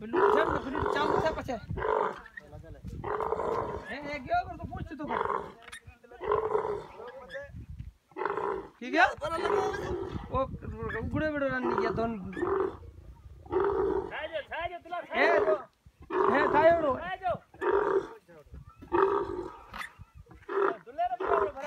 પેલું છે ને પેલું ચાલુ થાય પછી હે હે ગયો કર તો પૂછ તો કર ઠીક है वो उगड़े बड़े रन नहीं किया दोन